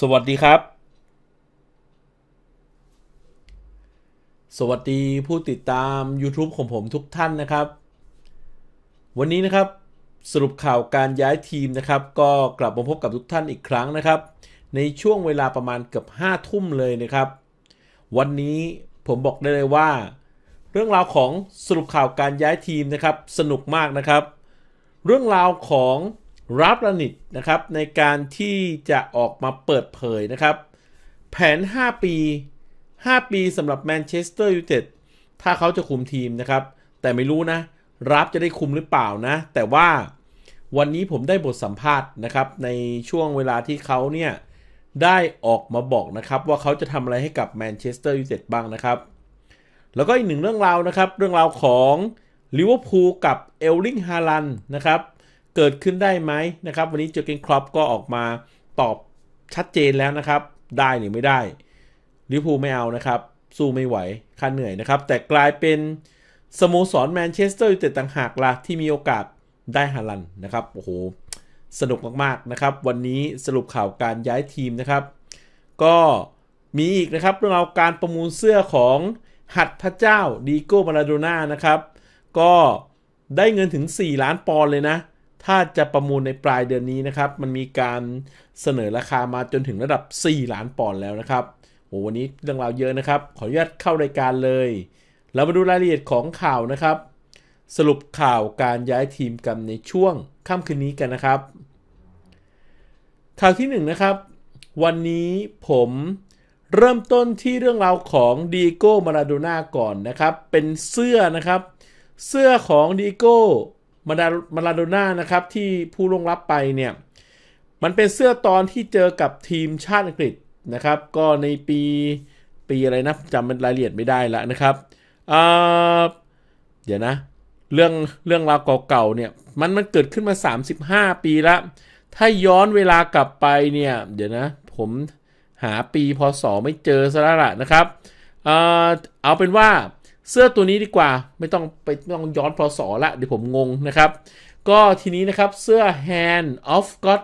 สวัสดีครับ สวัสดีผู้ติดตาม YouTube ของผมทุกท่านนะครับ วันนี้นะครับสรุปข่าวการย้ายทีมนะครับ ก็กลับมาพบกับทุกท่านอีกครั้งนะครับ ในช่วงเวลาประมาณเกือบ5ทุ่มเลยนะครับ วันนี้ผมบอกได้เลยว่า เรื่องราวของสรุปข่าวการย้ายทีมนะครับ สนุกมากนะครับ เรื่องราวของ ราล์ฟรังนิกนะครับในการที่จะออกมาเปิดเผยนะครับ แผน 5 ปี 5 ปีสำหรับแมนเชสเตอร์ยูไนเต็ดถ้าเขาจะคุมทีมนะครับ แต่ไม่รู้นะครับจะได้คุมหรือเปล่านะ แต่ว่าวันนี้ผมได้บทสัมภาษณ์นะครับ ในช่วงเวลาที่เขาเนี่ย ได้ออกมาบอกนะครับ ว่าเขาจะทำอะไรให้กับแมนเชสเตอร์ยูไนเต็ดบ้างนะครับ แล้วก็อีกหนึ่งเรื่องราวนะครับ เรื่องราวของลิเวอร์พูลกับเออร์ลิงฮาลันด์นะครับ เกิดขึ้นได้ไหมนะครับ วันนี้เจอร์เกนคล็อปป์ก็ออกมาตอบชัดเจนแล้วนะครับ ได้หรือไม่ได้ลิเวอร์พูลไม่เอานะครับ สู้ไม่ไหวค่าเหนื่อยนะครับ แต่กลายเป็นสโมสรแมนเชสเตอร์ยูไนเต็ดต่างหากละที่มีโอกาสได้ฮาลันด์นะครับโอ้โหสนุกมากๆนะครับ วันนี้สรุปข่าวการย้ายทีมนะครับ ก็มีอีกนะครับเรื่องราวการประมูลเสื้อของหัดพระเจ้าดีโก้มาราโดน่านะครับ ก็ได้เงินถึง 4 ล้านปอนด์เลยนะ ถ้าจะประมูลในปลายเดือนนี้นะครับ มันมีการเสนอราคามาจนถึงระดับ 4 ล้านปอนด์แล้วนะครับโอ้วันนี้เรื่องราวเยอะนะครับ ขออนุญาตเข้ารายการเลย เรามาดูรายละเอียดของข่าวนะครับ สรุปข่าวการย้ายทีมกันในช่วงค่ำคืนนี้กันนะครับ ข่าวที่1นนะครับ วันนี้ผมเริ่มต้นที่เรื่องราวของดีโก้มาราโดน่าก่อนนะครับ เป็นเสื้อนะครับ เสื้อของดีโก้ มาดามาลาโดน่านะครับที่ผู้ลงรับไปเนี่ยมันเป็นเสื้อตอนที่เจอกับทีมชาติอังกฤษนะครับ ก็ในปีปีอะไรนะจำเป็นรายละเอียดไม่ได้แล้วนะครับเดี๋ยวนะ เรื่องเรื่องราวเก่าๆเนี่ยมันมันเกิดขึ้นมา 35 ปีแล้วถ้าย้อนเวลากลับไปเนี่ยเดี๋ยวนะ ผมหาปีพศไม่เจอซะแล้วล่ะนะครับเอเอาเป็นว่า เสื้อตัวนี้ดีกว่าไม่ต้องไปต้องย้อนพศละเดี๋ยวผมงงนะครับ ก็ทีนี้นะครับเสื้อ Hand of God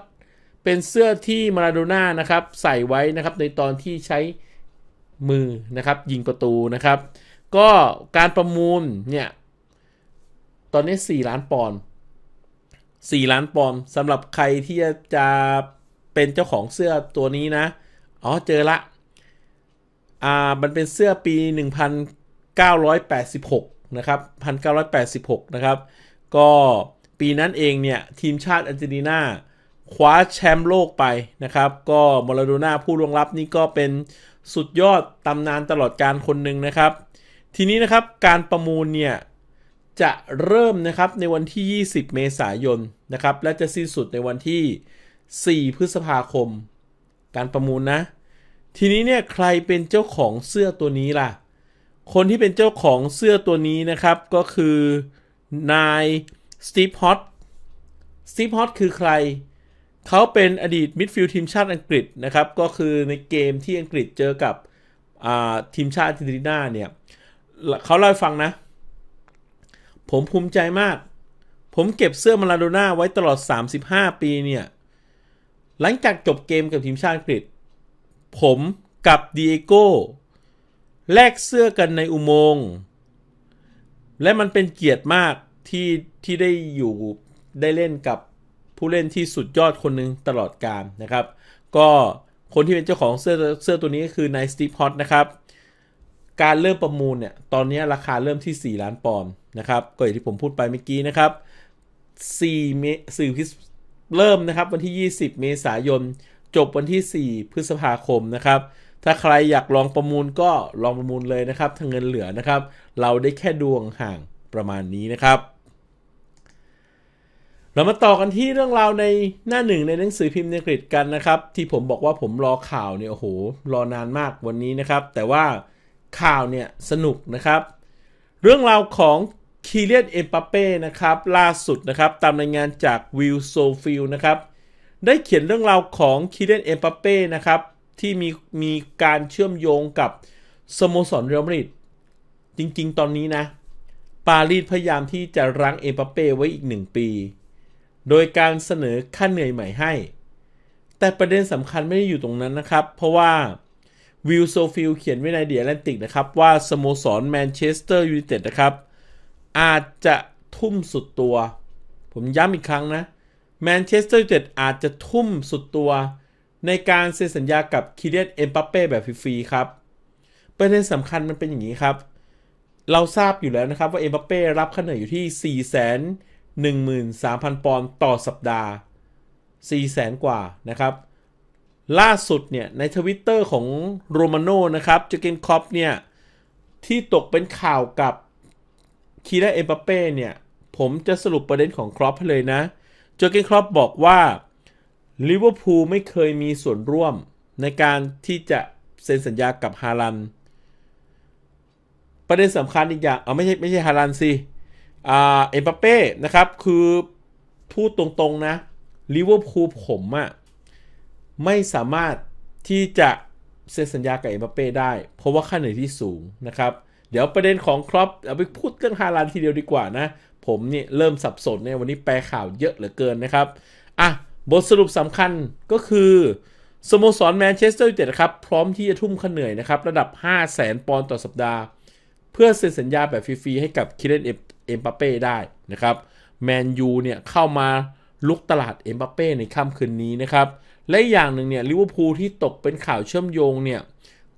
เป็นเสื้อที่มาราโดน่านะครับใส่ไว้นะครับในตอนที่ใช้มือนะครับยิงประตูนะครับ ก็การประมูลเนี่ยตอนนี้ 4 ล้านปอนด์4ล้านปอนด์สำหรับใครที่จะเป็นเจ้าของเสื้อตัวนี้นะ อ๋อเจอละ อ่า มันเป็นเสื้อปี 1 986 นะครับ 1986 นะครับ ก็ปีนั้นเองเนี่ย ทีมชาติอาร์เจนตินาคว้าแชมป์โลกไปนะครับ ก็มราโดน่าผู้ล่วงลับนี่ก็เป็นสุดยอดตำนานตลอดการคนหนึ่งนะครับ ทีนี้นะครับการประมูลเนี่ย จะเริ่มนะครับในวันที่ 20 เมษายนนะครับ และจะสิ้นสุดในวันที่ 4 พฤษภาคม การประมูลนะ ทีนี้เนี่ยใครเป็นเจ้าของเสื้อตัวนี้ล่ะ คนที่เป็นเจ้าของเสื้อตัวนี้นะครับก็คือนายสตีฟฮอตสตีฟฮอตคือใคร เขาเป็นอดีตมิดฟิลด์ทีมชาติอังกฤษนะครับ ก็คือในเกมที่อังกฤษเจอกับทีมชาติอาร์เจนตินาเนี่ย เขาเล่าให้ฟังนะ ผมภูมิใจมาก ผมเก็บเสื้อมาลาโดน่าไว้ตลอด 35 ปีเนี่ย หลังจากจบเกมกับทีมชาติอังกฤษ ผมกับดีเอโก แลกเสื้อกันในอุโมงค์และมันเป็นเกียรติมากที่ที่ได้อยู่ได้เล่นกับผู้เล่นที่สุดยอดคนหนึ่งตลอดกาลนะครับ ก็คนที่เป็นเจ้าของเสื้อเสื้อตัวนี้ก็คือนายสตีฟฮอตนะครับ การเริ่มประมูลเนี่ย ตอนนี้ราคาเริ่มที่ 4 ล้านปอนด์นะครับ ก็อย่างที่ผมพูดไปเมื่อกี้นะครับ4เมษายนเริ่มนะครับ วันที่ 20 เมษายน จบวันที่ 4 พฤษภาคมนะครับ ถ้าใครอยากลองประมูลก็ลองประมูลเลยนะครับถ้าเงินเหลือนะครับ เราได้แค่ดูห่างๆประมาณนี้นะครับ เรามาต่อกันที่เรื่องราวในหน้าหนึ่งในหนังสือพิมพ์ในอังกฤษกันนะครับ ที่ผมบอกว่าผมรอข่าวเนี่ยโอ้โหรอนานมากวันนี้นะครับ แต่ว่าข่าวเนี่ยสนุกนะครับ เรื่องราวของคีเลียนเอ็มบัปเป้นะครับล่าสุดนะครับตามรายงานจากวิลโซฟิลนะครับได้เขียนเรื่องราวของคีเลียนเอ็มบัปเป้นะครับ ที่มีมีการเชื่อมโยงกับสโมสรเรอัลมาดริดจริง ๆ ตอนนี้นะ ปารีสพยายามที่จะรั้งเอ็มบัปเป้ไว้อีกหนึ่งปี โดยการเสนอค่าเหนื่อยใหม่ให้ แต่ประเด็นสำคัญไม่ได้อยู่ตรงนั้นนะครับ เพราะว่าวิลโซฟิลเขียนไว้ใน The Athletic นะครับ ว่าสโมสรแมนเชสเตอร์ยูไนเต็ดนะครับ อาจจะทุ่มสุดตัว ผมย้ำอีกครั้งนะแมนเชสเตอร์ยูไนเต็ดอาจจะทุ่มสุดตัว ในการเซ็นสัญญากับคิเลียนเอ็มบัปเป้แบบฟรีๆครับ ประเด็นสำคัญมันเป็นอย่างนี้ครับ เราทราบอยู่แล้วนะครับว่าเอ็มบัปเป้รับค่าเหนื่อยอยู่ที่ 4 1 3 0 0 0 ปอนด์ต่อสัปดาห์4 0 0 0 0กว่านะครับ ล่าสุดเนี่ยในทวิตเตอร์ของโรมาโนนะครับเจอร์เกนคล็อปป์เนี่ย ที่ตกเป็นข่าวกับคีเลียนเอ็มบัปเป้เนี่ย ผมจะสรุปประเด็นของคล็อปป์ให้เลยนะเจอร์เกนคล็อปป์บอกว่า ลิเวอร์พูลไม่เคยมีส่วนร่วมในการที่จะเซ็นสัญญากับฮาลันด์ ประเด็นสำคัญอีกอย่างเอาไม่ใช่ไม่ใช่ฮาลันด์สิอ่าเอ็มบัปเป้นะครับ คือพูดตรงๆนะลิเวอร์พูลผมอะไม่สามารถที่จะเซ็นสัญญากับเอ็มบัปเป้ได้ เพราะว่าค่าเหนื่อยที่สูงนะครับ เดี๋ยวประเด็นของคล็อปป์เอาไปพูดเรื่องฮาลันด์ทีเดียวดีกว่านะ ผมเนี่ยเริ่มสับสนเนี่ยวันนี้แปลข่าวเยอะเหลือเกินนะครับอะ บทสรุปสำคัญก็คือสโมสรแมนเชสเตอร์ยูไนเต็ดครับ พร้อมที่จะทุ่มค่าเหนื่อยนะครับ ระดับ 5 0 0แสนปอนด์ต่อสัปดาห์ เพื่อเซ็นสัญญาแบบฟรี ๆ ให้กับคิเลียนเอ็มบัปเป้ได้นะครับแมนยูเนี่ยเข้ามาบุกตลาดเอ็มบัปเป้ในค่ำคืนนี้นะครับ และอย่างหนึ่งเนี่ยลิเวอร์พูลที่ตกเป็นข่าวเชื่อมโยงเนี่ย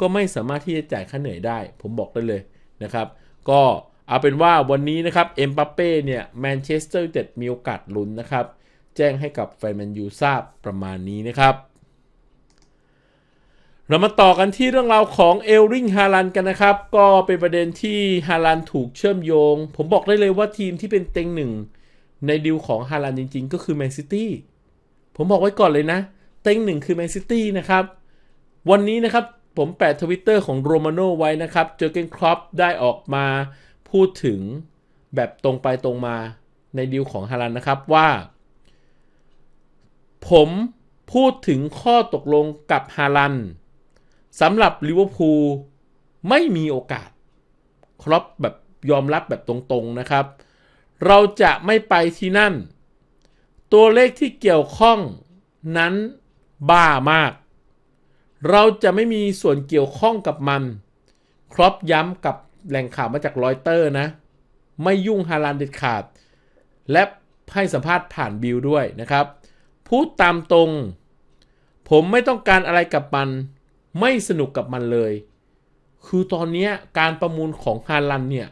ก็ไม่สามารถที่จะจ่ายค่าเหนื่อยได้ ผมบอกได้เลยนะครับ ก็เอาเป็นว่าวันนี้นะครับเอ็มบัปเป้เนี่ยแมนเชสเตอร์ยูไนเต็ดมีโอกาสลุ้นนะครับ แจ้งให้กับแฟนแมนยูทราบประมาณนี้นะครับ เรามาต่อกันที่เรื่องราวของเออร์ลิงฮาลันด์กันนะครับ ก็เป็นประเด็นที่ฮาลันด์ถูกเชื่อมโยง ผมบอกได้เลยว่าทีมที่เป็นเต็งหนึ่งในดีลของฮาลันด์จริง ๆ ก็คือแมนซิตี้ผมบอกไว้ก่อนเลยนะ เต็งหนึ่งคือแมนซิตี้นะครับ วันนี้นะครับผมแปะทวิตเตอร์ของโรมาโนไว้นะครับเจอเกนครอปได้ออกมาพูดถึงแบบตรงไปตรงมาในดีลของฮาลันด์นะครับว่า ผมพูดถึงข้อตกลงกับฮาลันด์สำหรับลิเวอร์พูลไม่มีโอกาส คล็อปป์แบบยอมรับแบบตรงๆนะครับ เราจะไม่ไปที่นั่น ตัวเลขที่เกี่ยวข้องนั้นบ้ามาก เราจะไม่มีส่วนเกี่ยวข้องกับมัน ครอปย้ำกับแหล่งข่าวมาจากรอยเตอร์นะ ไม่ยุ่งฮาลันเด็ดขาด และให้สัมภาษณ์ผ่านบิลด้วยนะครับ พูดตามตรง ผมไม่ต้องการอะไรกับมัน ไม่สนุกกับมันเลย คือตอนนี้การประมูลของฮาลันเนี่ย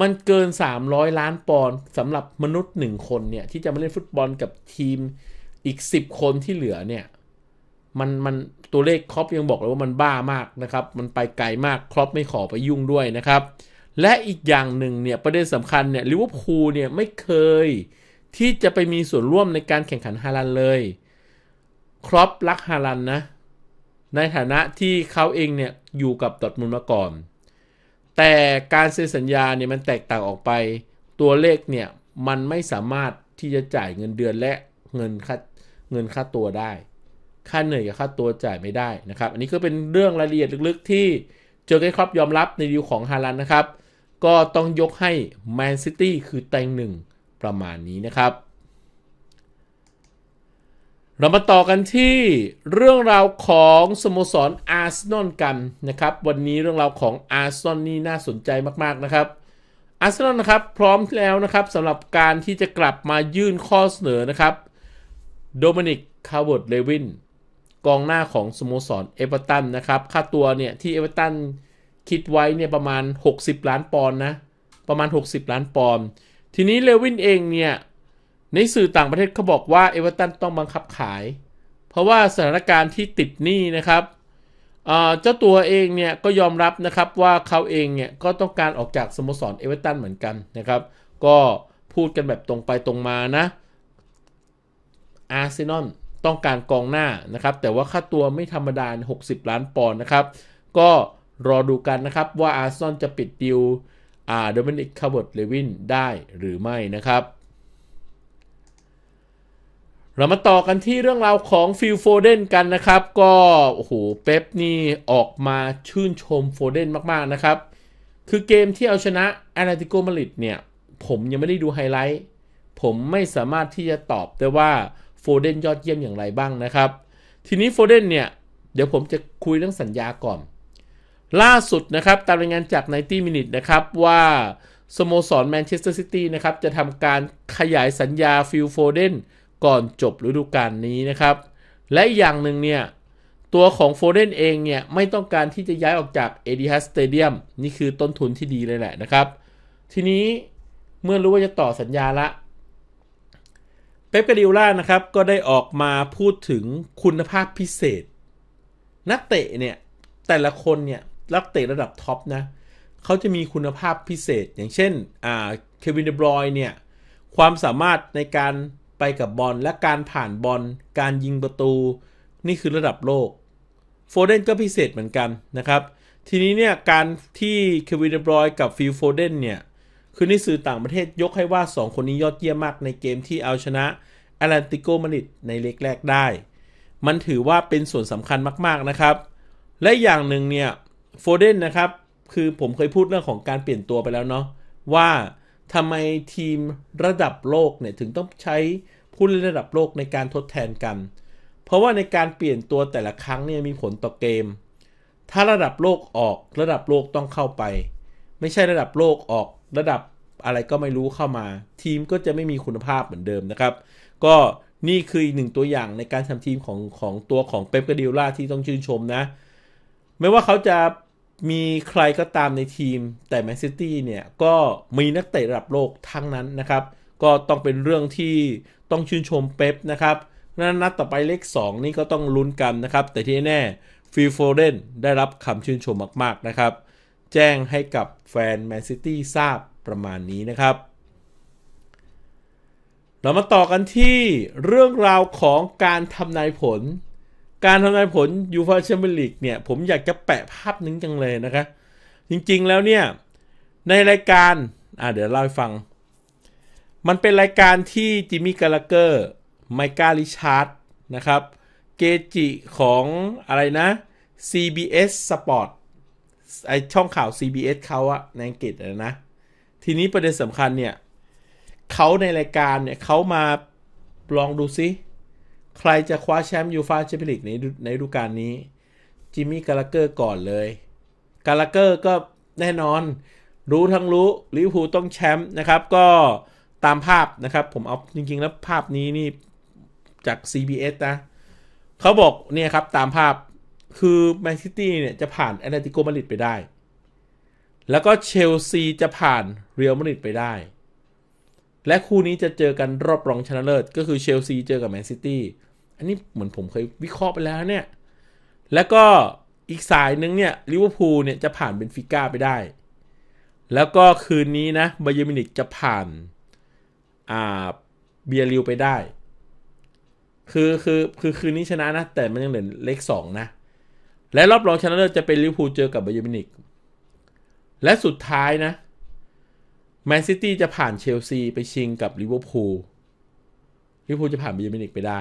มันเกิน 300 ล้านปอนด์สำหรับมนุษย์หนึ่งคนเนี่ย ที่จะมาเล่นฟุตบอลกับทีมอีก 10 คนที่เหลือเนี่ย มันมันตัวเลขครอปยังบอกเลยว่ามันบ้ามากนะครับ มันไปไกลมากครอปไม่ขอไปยุ่งด้วยนะครับ และอีกอย่างหนึ่งเนี่ยประเด็นสำคัญเนี่ยลิเวอร์พูลเนี่ยไม่เคย ที่จะไปมีส่วนร่วมในการแข่งขันฮาลันเลยครอปรักฮาลันนะ ในฐานะที่เขาเองเนี่ยอยู่กับดอร์ทมุนด์มาก่อน แต่การเซ็นสัญญาเนี่ยมันแตกต่างออกไป ตัวเลขเนี่ยมันไม่สามารถที่จะจ่ายเงินเดือนและเงินค่าเงินค่าตัวได้ ค่าเหนื่อยกับค่าตัวจ่ายไม่ได้นะครับ อันนี้ก็เป็นเรื่องรายละเอียดลึกๆ ที่เจอร์เก้นคล็อปป์ยอมรับในดีลของฮาลันด์นะครับ ก็ต้องยกให้แมนซิตี้คือเต็งหนึ่ง ประมาณนี้นะครับ เรามาต่อกันที่เรื่องราวของสโมสรอาร์เซนอลกันนะครับ วันนี้เรื่องราวของอาร์เซนอลนี่น่าสนใจมากๆนะครับอาร์เซนอลนะครับพร้อมแล้วนะครับสำหรับการที่จะกลับมายื่นข้อเสนอนะครับโดมินิกคัลเวิร์ต เลวินกองหน้าของสโมสรเอเวอร์ตันนะครับค่าตัวเนี่ยที่เอเวอร์ตันคิดไว้เนี่ยประมาณ 60 ล้านปอนด์นะประมาณ 60 ล้านปอนด์ ทีนี้เลวินเองเนี่ยในสื่อต่างประเทศเขาบอกว่าเอเวอร์ตันต้องบังคับขาย เพราะว่าสถานการณ์ที่ติดหนี้นะครับเจ้าตัวเองเนี่ยก็ยอมรับนะครับว่าเขาเองเนี่ยก็ต้องการออกจากสโมสรเอเวอร์ตันเหมือนกันนะครับ ก็พูดกันแบบตรงไปตรงมานะอาร์เซนอลต้องการกองหน้านะครับ แต่ว่าค่าตัวไม่ธรรมดา 60 ล้านปอนด์นะครับ ก็รอดูกันนะครับว่าอาร์เซนอลจะปิดดีล โดมินิกคัลเวิร์ต เลวินได้หรือไม่นะครับเรามาต่อกันที่เรื่องราวของฟิลโฟเดนกันนะครับ ก็โอ้โหเป๊ปนี่ออกมาชื่นชมโฟเดนมากๆนะครับ คือเกมที่เอาชนะแอตเลติโกมาดริดเนี่ย ผมยังไม่ได้ดูไฮไลท์ ผมไม่สามารถที่จะตอบได้ว่าโฟเดนยอดเยี่ยมอย่างไรบ้างนะครับ ทีนี้โฟเดนเนี่ย เดี๋ยวผมจะคุยเรื่องสัญญาก่อน ล่าสุดนะครับตามรายงานจาก 90 Minutes นะครับว่าสโมสรแมนเชสเตอร์ซิตี้นะครับจะทำการขยายสัญญาฟิลโฟเดนก่อนจบฤดูกาลนี้นะครับ และอย่างหนึ่งเนี่ยตัวของโฟเดนเองเนี่ยไม่ต้องการที่จะย้ายออกจากเอติฮัดสเตเดียมนี่คือต้นทุนที่ดีเลยแหละนะครับ ทีนี้เมื่อรู้ว่าจะต่อสัญญาละเป๊ป กวาร์ดิโอล่านะครับก็ได้ออกมาพูดถึงคุณภาพพิเศษ นักเตะเนี่ยแต่ละคนเนี่ย นักเตะระดับท็อปนะเขาจะมีคุณภาพพิเศษ อย่างเช่นอ่าเควินเดอ บรอยน์เนี่ยความสามารถในการไปกับบอลและการผ่านบอลการยิงประตู นี่คือระดับโลกโฟเดนก็พิเศษเหมือนกันนะครับทีนี้เนี่ยการที่เควินเดอ บรอยน์กับฟิลโฟเดนเนี่ยคือในสื่อต่างประเทศยกให้ว่า 2 คนนี้ยอดเยี่ยมมากในเกมที่เอาชนะแอตแลนติโกมาดริดในเล็กแรกได้ มันถือว่าเป็นส่วนสำคัญมากๆนะครับ และอย่างหนึ่งเนี่ย โฟเดนนะครับ คือผมเคยพูดเรื่องของการเปลี่ยนตัวไปแล้วเนาะว่าทำไมทีมระดับโลกเนี่ยถึงต้องใช้ผู้เล่นระดับโลกในการทดแทนกัน เพราะว่าในการเปลี่ยนตัวแต่ละครั้งเนี่ยมีผลต่อเกม ถ้าระดับโลกออกระดับโลกต้องเข้าไป ไม่ใช่ระดับโลกออกระดับอะไรก็ไม่รู้เข้ามา ทีมก็จะไม่มีคุณภาพเหมือนเดิมนะครับ ก็นี่คืออีกหนึ่งตัวอย่างในการทำทีมของของตัวของเป๊ปกาดิล่าที่ต้องชื่นชมนะ ไม่ว่าเขาจะ มีใครก็ตามในทีม แต่แมนซิตี้เนี่ยก็มีนักเตะระดับโลกทั้งนั้นนะครับ ก็ต้องเป็นเรื่องที่ต้องชื่นชมเป๊ปนะครับนั้นนัดต่อไปเลก 2 นี่ก็ต้องลุ้นกันนะครับ แต่ที่แน่ฟิลโฟเดนได้รับคำชื่นชมมาก ๆ นะครับ แจ้งให้กับแฟนแมนซิตี้ทราบประมาณนี้นะครับ เรามาต่อกันที่เรื่องราวของการทำนายผล การทำนายผลยูฟาแชมเปี้ยนลีกเนี่ย ผมอยากจะแปะภาพนึงจังเลยนะครับจริงๆแล้วเนี่ย ในรายการ อ่าเดี๋ยวเล่าให้ฟัง มันเป็นรายการที่เจมี่ คาร์ราเกอร์ไมก้าริชาร์ดส์นะครับ เกจิของอะไรนะ CBS Sport ไอช่องข่าว CBS เขาอะในอังกฤษนะ ทีนี้ประเด็นสำคัญเนี่ยเขาในรายการเนี่ยเขามาลองดูซิ ใครจะคว้าแชมป์ยูฟาแชมเปี้ยนลีกในในฤดูกาลนี้ เจมี่ คาร์ราเกอร์ก่อนเลย คาร์ราเกอร์ก็แน่นอน รู้ทั้งรู้ลิเวอร์พูลต้องแชมป์นะครับ ก็ตามภาพนะครับ ผมเอาจริงๆ แล้วภาพนี้นี่จาก CBS นะเขาบอกเนี่ยครับตามภาพคือแมนซิตี้เนี่ยจะผ่านแอตเลติโกมาดริดไปได้ แล้วก็เชลซีจะผ่านเรอัลมาดริดไปได้ และคู่นี้จะเจอกันรอบรองชนะเลิศก็คือเชลซีเจอกับแมนซิตี้อันนี้เหมือนผมเคยวิเคราะห์ไปแล้วเนี่ย แล้วก็อีกสายนึงเนี่ยลิเวอร์พูลเนี่ยจะผ่านเบนฟิก้าไปได้ แล้วก็คืนนี้นะบาเยิร์นมิวนิกจะผ่านอ่าบียาร์เรอัลไปได้ คือคือคือคืนนี้ชนะนะ แต่มันยังเหลือเลกสองนะ และรอบรองชนะเลิศจะเป็นลิเวอร์พูลเจอกับบาเยิร์นมิวนิกและสุดท้ายนะ แมนซิตี้จะผ่านเชลซีไปชิงกับลิเวอร์พูลลิเวอร์พูลจะผ่านบาเยิร์นมิวนิกไปได้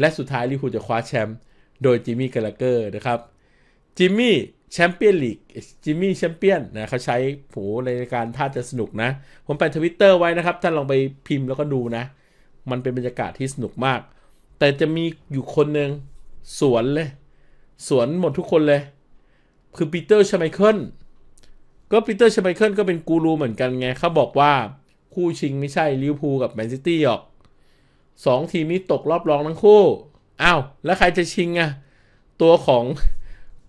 และสุดท้ายลิเวอร์พูลจะคว้าแชมป์โดยเจมี่ คาร์ราเกอร์นะครับจิมมี่แชมเปี้ยนลีกจิมมี่แชมเปี้ยนนะเขาใช้โหรายการท่าจะสนุกนะ ผมไปทวิตเตอร์ไว้นะครับ ท่านลองไปพิมพ์แล้วก็ดูนะ มันเป็นบรรยากาศที่สนุกมาก แต่จะมีอยู่คนหนึ่งสวนเลย สวนหมดทุกคนเลย คือปีเตอร์ชไมเคิล ก็ปีเตอร์เชไมเคิลก็เป็นกูรูเหมือนกันไงเขาบอกว่าคู่ชิงไม่ใช่ลิเวอร์พูลกับแมนซิตี้หรอกสองทีมนี้ตกรอบรองทั้งคู่อ้าวแล้วใครจะชิงอะตัวของ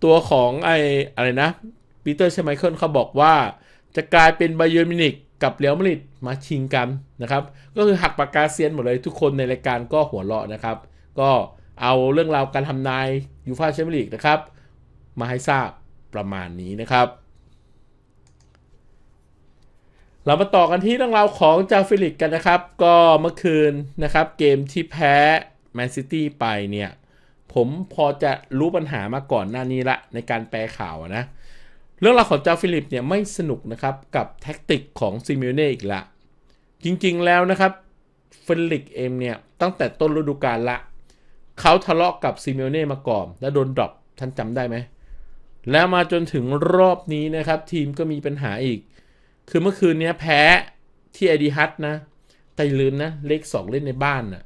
ตัวของไออะไรนะปีเตอร์ชไมเคิลเขาบอกว่าจะกลายเป็นไบเยิร์นมิวนิกกับเรอัลมาดริดมาชิงกันนะครับ ก็คือหักปากกาเซียนหมดเลยทุกคนในรายการก็หัวเราะนะครับ ก็เอาเรื่องราวการทำนายยูฟาแชมเปี้ยนลีกนะครับ มาให้ทราบประมาณนี้นะครับ เรามาต่อกันที่เรื่องราวของเจาเฟลิกซ์กันนะครับ ก็เมื่อคืนนะครับ เกมที่แพ้แมนซิตี้ไปเนี่ย ผมพอจะรู้ปัญหามาก่อนหน้านี้ละในการแปลข่าวนะ เรื่องราวของเจาเฟลิกซ์เนี่ยไม่สนุกนะครับกับแท็กติกของซิเมโอเน่อีกละ จริงๆแล้วนะครับเฟลิกซ์เองเนี่ยตั้งแต่ต้นฤดูกาลละ เขาทะเลาะกับซิเมโอเน่มาก่อนและโดน drop ท่านจำได้ไหมแล้วมาจนถึงรอบนี้นะครับ ทีมก็มีปัญหาอีก คือเมื่อคืนนี้แพ้ที่เอติฮัดนะ แต่ลืมนะ leg สองเล่นในบ้านนะ่ะ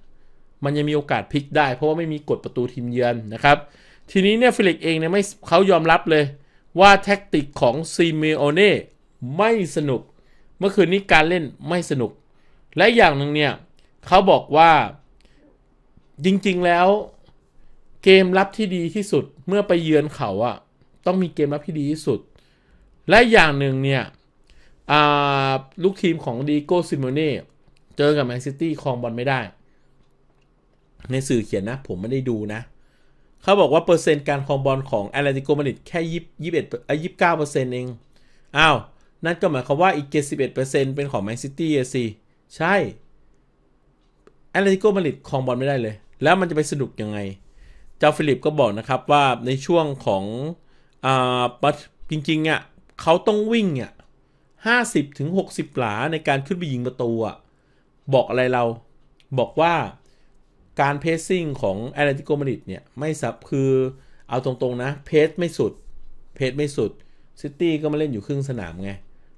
มันยังมีโอกาสพลิกได้ เพราะว่าไม่มีกฎประตูทีมเยือนนะครับ ทีนี้เนี่ยเฟลิกซ์เองเนี่ยไม่เขายอมรับเลย ว่าแท็กติกของซิเมโอเน่ไม่สนุก เมื่อคืนนี้การเล่นไม่สนุก และอย่างหนึ่งเนี่ยเขาบอกว่าจริงๆแล้วเกมรับที่ดีที่สุดเมื่อไปเยือนเขาอะต้องมีเกมรับที่ดีที่สุด และอย่างหนึ่งเนี่ย ลูกทีมของดิเอโก้ซิเมโอเน่เจอกับแมนซิตี้ครองบอลไม่ได้ ในสื่อเขียนนะ ผมไม่ได้ดูนะ เขาบอกว่าเปอร์เซ็นต์การครองบอลของแอตเลติโกมาดริดแค่ยี่ยี่สิบเอ็ดยี่สิบเก้าเปอร์เซ็นต์เอง อ้าว นั่นก็หมายความว่าอีกเจ็ดสิบเอ็ดเปอร์เซ็นต์เป็นของแมนซิตี้สิใช่แอตเลติโกมาดริดครองบอลไม่ได้เลย แล้วมันจะไปสนุกยังไง เจ้าเฟลิกซ์ก็บอกนะครับว่าในช่วงของอ่าจริงๆอะเขาต้องวิ่งอะ ห้าสิบถึงหกสิบหลาในการขึ้นไปยิงประตูอะบอกอะไรเราบอกว่าการ pressing ของแอตเลติโกมาดริดเนี่ย ไม่สุดคือเอาตรงๆนะ press ไม่สุด press ไม่สุดซิตี้ก็มาเล่นอยู่ครึ่งสนามไง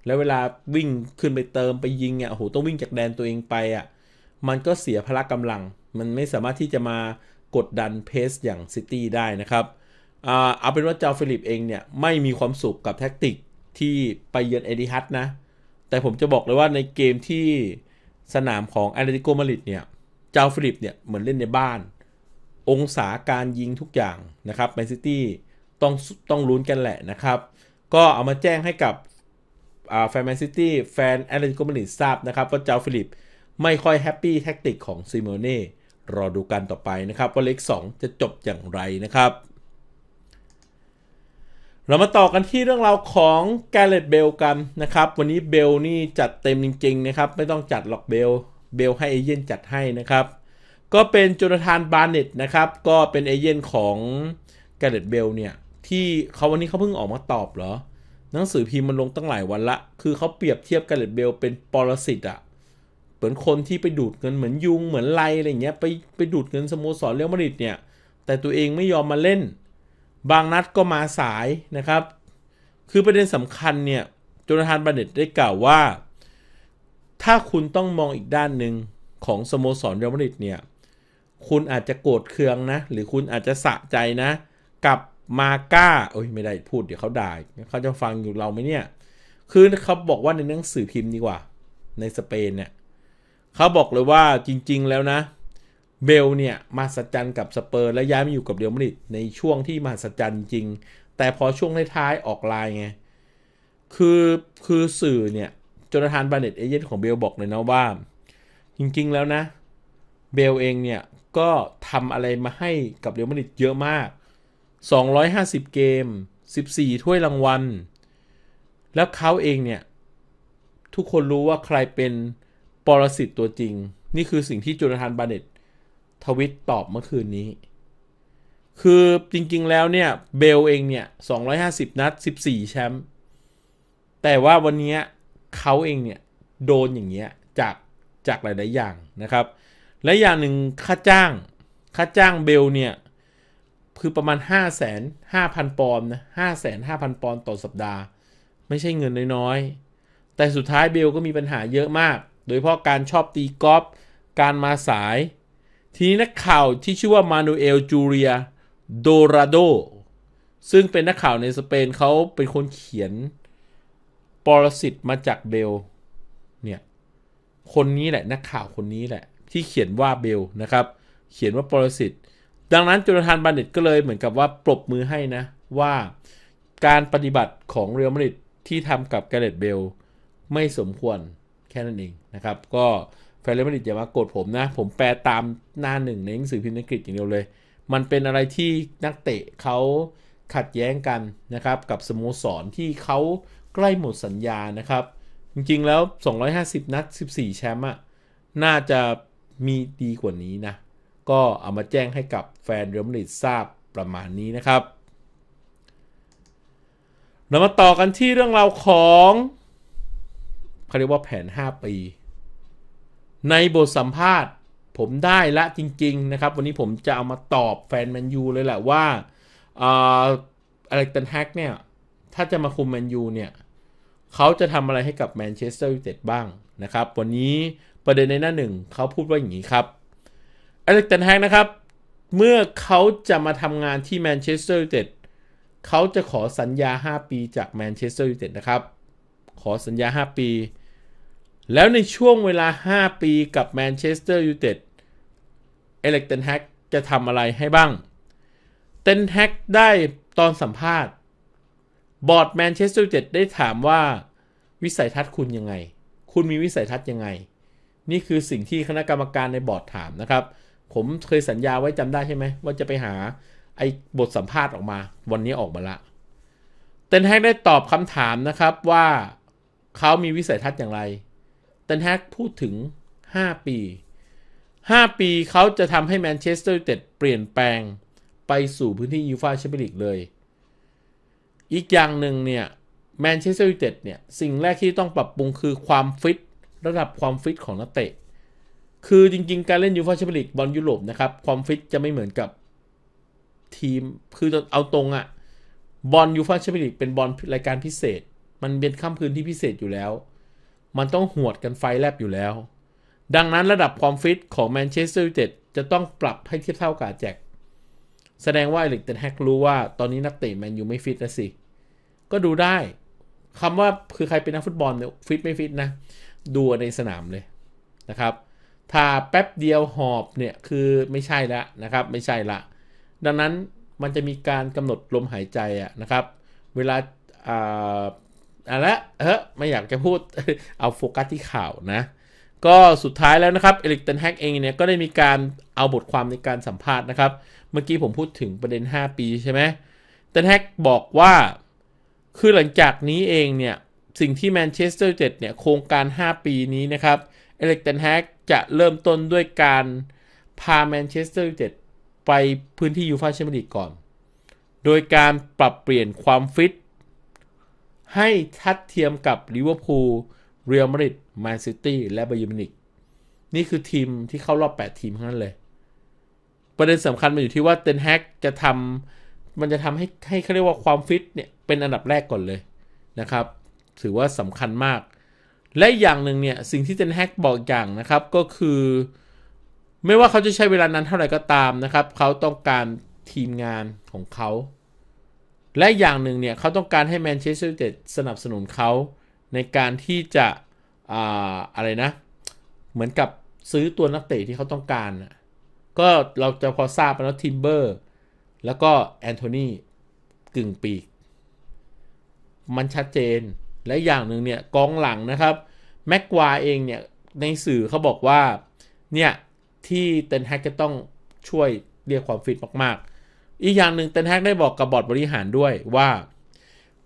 แล้วเวลาวิ่งขึ้นไปเติมไปยิงอะโอ้โหต้องวิ่งจากแดนตัวเองไปอะมันก็เสียพละกำลัง มันไม่สามารถที่จะมากดดัน press อย่างซิตี้ได้นะครับเอาเป็นว่าเจ้าเฟลิกซ์เองเนี่ย ไม่มีความสุขกับแท็กติก ที่ไปเยือนเอติฮัดนะ แต่ผมจะบอกเลยว่าในเกมที่สนามของแอตเลติโกมาดริดเนี่ย เจ้าเฟลิกซ์เนี่ย เหมือนเล่นในบ้าน องศาการยิงทุกอย่างนะครับแมนซิตี้ต้องต้องลุ้นกันแหละนะครับ ก็เอามาแจ้งให้กับแฟนแมนซิตี้แฟนแอตเลติโกมาดริดทราบนะครับ ว่าเจ้าเฟลิกซ์ไม่ค่อย happy แท็กติกของซิเมโอเน่รอดูกันต่อไปนะครับ ว่า leg 2จะจบอย่างไรนะครับ เรามาต่อกันที่เรื่องราวของแกเร็ธเบลกันนะครับ วันนี้เบลนี่จัดเต็มจริง ๆ นะครับ ไม่ต้องจัดหรอกเบล เบลให้เอเย่นต์จัดให้นะครับ ก็เป็นโจนาธานบาร์เน็ตนะครับ ก็เป็นเอเย่นต์ของแกเร็ธเบลเนี่ย ที่เขาวันนี้เขาเพิ่งออกมาตอบเหรอ หนังสือพิมพ์มันลงตั้งหลายวันละ คือเขาเปรียบเทียบแกเรตเบลเป็นปรสิตอะเหมือนคนที่ไปดูดเงินเหมือนยุงเหมือนไรอะไรเงี้ยไปไปดูดเงินสโมสรเรอัลมาดริดเนี่ย แต่ตัวเองไม่ยอมมาเล่น บางนัดก็มาสายนะครับ คือประเด็นสำคัญเนี่ยโจนาธานบาเนตได้กล่าวว่า ถ้าคุณต้องมองอีกด้านหนึ่งของสโมสรเรอัลมาดริดเนี่ย คุณอาจจะโกรธเคืองนะ หรือคุณอาจจะสะใจนะ กับมาก้าโอ้ยไม่ได้พูดเดี๋ยวเขาด่าเขาจะฟังอยู่เราไหมเนี่ย คือเขาบอกว่าในหนังสือพิมพ์ดีกว่า ในสเปนเนี่ยเขาบอกเลยว่าจริง ๆ แล้วนะ เบลเนี่ยมาสัจจันกับสเปอร์และย้ายมาอยู่กับเดลมาดริดในช่วงที่มาสัจจันจริง แต่พอช่วงท้ายๆออกลายไง คือคือสื่อเนี่ยจนทานบาเน็ตเอเจนต์ของเบลบอกเลยนะว่า จริงๆแล้วนะ เบลเองเนี่ยก็ทำอะไรมาให้กับเดลมาดริดเยอะมาก 250 เกม 14 ถ้วยรางวัล แล้วเขาเองเนี่ย ทุกคนรู้ว่าใครเป็นปรสิตตัวจริง นี่คือสิ่งที่จูนาธานบาเน็ต ทวิตตอบเมื่อคืนนี้ คือจริงๆแล้วเนี่ยเบลเองเนี่ย 250 นัด 14 แชมป์ แต่ว่าวันนี้เขาเองเนี่ยโดนอย่างเงี้ยจากจากหลายๆอย่างนะครับ และอย่างหนึ่งค่าจ้าง ค่าจ้างเบลเนี่ย คือประมาณ 5 5 0 0 0 ปอนด์นะ5 5 0 0 0 ปอนด์ต่อสัปดาห์ ไม่ใช่เงินน้อยๆ แต่สุดท้ายเบลก็มีปัญหาเยอะมาก โดยเพราะการชอบตีกอล์ฟการมาสาย ทีนี้นักข่าวที่ชื่อว่ามานูเอลจูเรียโดราโดซึ่งเป็นนักข่าวในสเปนเขาเป็นคนเขียนปรสิตมาจากเบลเนี่ยคนนี้แหละ นักข่าวคนนี้แหละ ที่เขียนว่าเบลนะครับ เขียนว่าปรสิตดังนั้นจูนาธานบาเน็ตก็เลยเหมือนกับว่าปรบมือให้นะ ว่าการปฏิบัติของเรอัลมาดริดที่ทำกับแกเรตเบลไม่สมควรแค่นั้นเองนะครับ ก็ แฟนเรอัลมาดริดอย่ามากดผมนะ ผมแปลตามหน้าหนึ่งในหนังสือพิมพ์อังกฤษอย่างเดียวเลย มันเป็นอะไรที่นักเตะเขาขัดแย้งกันนะครับกับสโมสรที่เขาใกล้หมดสัญญานะครับ จริงๆแล้ว 250 นัด 14 แชมป์อะน่าจะมีดีกว่านี้นะ ก็เอามาแจ้งให้กับแฟนเรอัลมาดริดทราบประมาณนี้นะครับ เรามาต่อกันที่เรื่องราวของเขาเรียกว่าแผน 5 ปี ในบทสัมภาษณ์ ผมได้ละจริง ๆ นะครับ วันนี้ผมจะเอามาตอบแฟนแมนยูเลยแหละว่าเอริกเทนแฮกเนี่ย ถ้าจะมาคุมแมนยูเนี่ย เขาจะทำอะไรให้กับแมนเชสเตอร์ยูไนเต็ดบ้างนะครับ วันนี้ประเด็นในหน้าหนึ่งเขาพูดว่าอย่างนี้ครับเอริกเทนแฮกนะครับ เมื่อเขาจะมาทำงานที่แมนเชสเตอร์ยูไนเต็ดเขาจะขอสัญญา 5 ปีจากแมนเชสเตอร์ยูไนเต็ดนะครับ ขอสัญญา 5 ปี แล้วในช่วงเวลา 5 ปีกับแมนเชสเตอร์ยูไนเต็ด เอริกเทนแฮกจะทำอะไรให้บ้างเทนแฮกได้ตอนสัมภาษณ์ บอร์ดแมนเชสเตอร์ยูไนเต็ดได้ถามว่าวิสัยทัศน์คุณยังไง คุณมีวิสัยทัศน์ยังไง นี่คือสิ่งที่คณะกรรมการในบอร์ดถามนะครับ ผมเคยสัญญาไว้จำได้ใช่ไหม ว่าจะไปหาไอ้บทสัมภาษณ์ออกมา วันนี้ออกมาละ เทนแฮกได้ตอบคำถามนะครับว่าเขามีวิสัยทัศน์อย่างไร เทนแฮกพูดถึง 5 ปี 5 ปีเขาจะทำให้แมนเชสเตอร์ยูไนเต็ดเปลี่ยนแปลงไปสู่พื้นที่ยูฟ่าแชมเปี้ยนลีกเลย อีกอย่างหนึ่งเนี่ยแมนเชสเตอร์ยูไนเต็ดเนี่ย สิ่งแรกที่ต้องปรับปรุงคือความฟิต ระดับความฟิตของนักเตะ คือจริงๆ การเล่นยูฟ่าแชมเปี้ยนลีกบอลยุโรปนะครับ ความฟิตจะไม่เหมือนกับทีม คือเอาตรงอะบอลยูฟ่าแชมเปี้ยนลีกเป็นบอลรายการพิเศษ มันเป็นค่ำคืนที่พิเศษอยู่แล้ว มันต้องหวดกันไฟแลบอยู่แล้ว ดังนั้นระดับความฟิตของแมนเชสเตอร์ยูไนเต็ดจะต้องปรับให้เทียบเท่ากับอาแจ็กซ์แสดงว่าเอริกเทนแฮกรู้ว่าตอนนี้นักเตะแมนยูไม่ฟิตนะสิ ก็ดูได้คำว่าคือใครเป็นนักฟุตบอลเนี่ยฟิตไม่ฟิตนะ ดูในสนามเลยนะครับ ถ้าแป๊บเดียวหอบเนี่ยคือไม่ใช่ละนะครับ ไม่ใช่ละ ดังนั้นมันจะมีการกำหนดลมหายใจอะนะครับ เวลา อ่าอะเฮ้ไม่อยากจะพูดเอาโฟกัสที่ข่าวนะ ก็สุดท้ายแล้วนะครับเอริกเทนแฮกเองเนี่ยก็ได้มีการเอาบทความในการสัมภาษณ์นะครับ เมื่อกี้ผมพูดถึงประเด็น 5 ปีใช่ไหมเทนแฮกบอกว่าคือหลังจากนี้เองเนี่ย สิ่งที่แมนเชสเตอร์ยูไนเต็ดเนี่ยโครงการ 5 ปีนี้นะครับเอริกเทนแฮกจะเริ่มต้นด้วยการพาแมนเชสเตอร์ยูไนเต็ดไปพื้นที่ยูฟ่าแชมเปี้ยนลีกก่อน โดยการปรับเปลี่ยนความฟิต ให้ทัดเทียมกับลิเวอร์พูลเรอัลมาดริดแมนซิตี้และบาเยิร์นมิวนิกนี่คือทีมที่เข้ารอบ 8 ทีมทั้งนั้นเลย ประเด็นสำคัญมันอยู่ที่ว่าเทนแฮกจะทำมันจะทำให้ให้เขาเรียกว่าความฟิตเนี่ยเป็นอันดับแรกก่อนเลยนะครับ ถือว่าสำคัญมาก และอย่างหนึ่งเนี่ยสิ่งที่เทนแฮกบอกอย่างนะครับก็คือ ไม่ว่าเขาจะใช้เวลานั้นเท่าไหร่ก็ตามนะครับ เขาต้องการทีมงานของเขา และอย่างหนึ่งเนี่ยเขาต้องการให้แมนเชสเตอร์ยูไนเต็ดสนับสนุนเขาในการที่จะอาอะไรนะ เหมือนกับซื้อตัวนักเตะที่เขาต้องการก็เราจะพอทราบแล้วทิมเบอร์แล้วก็แอนโทนีกึ่งปีก มันชัดเจนและอย่างหนึ่งเนี่ยกองหลังนะครับแม็กไกวร์เองเนี่ยในสื่อเขาบอกว่าเนี่ยที่เทนแฮกจะต้องช่วยเรียกความฟิตมากๆ อีกอย่างหนึ่งเทนแฮกได้บอกกับบอร์ดบริหารด้วยว่า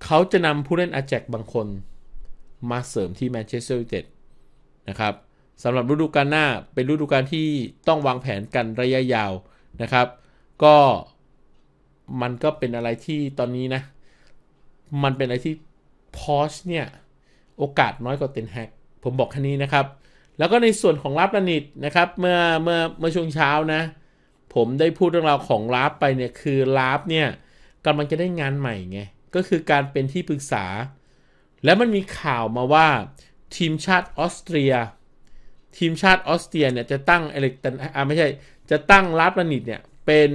เขาจะนำผู้เล่นอาแจ็กซ์บางคนมาเสริมที่แมนเชสเตอร์ยูไนเต็ดนะครับสำหรับฤดูกาลหน้าเป็นฤดูกาลที่ต้องวางแผนกันระยะยาวนะครับ ก็มันก็เป็นอะไรที่ตอนนี้นะ มันเป็นอะไรที่พอชเนี่ย โอกาสน้อยกว่าเตนแฮกผมบอกแค่นี้นะครับ แล้วก็ในส่วนของลาบระนิดนะครับ เมื่อเมื่อเมื่อช่วงเช้านะ ผมได้พูดเรื่องราวของลาบไปเนี่ยคือลาบเนี่ยกำลังจะได้งานใหม่ไงก็คือการเป็นที่ปรึกษา แล้วมันมีข่าวมาว่าทีมชาติออสเตรีย ทีมชาติออสเตรียเนี่ยจะตั้งเอริกเทนอ่าไม่ใช่จะตั้งราล์ฟรังนิกเนี่ยเป็น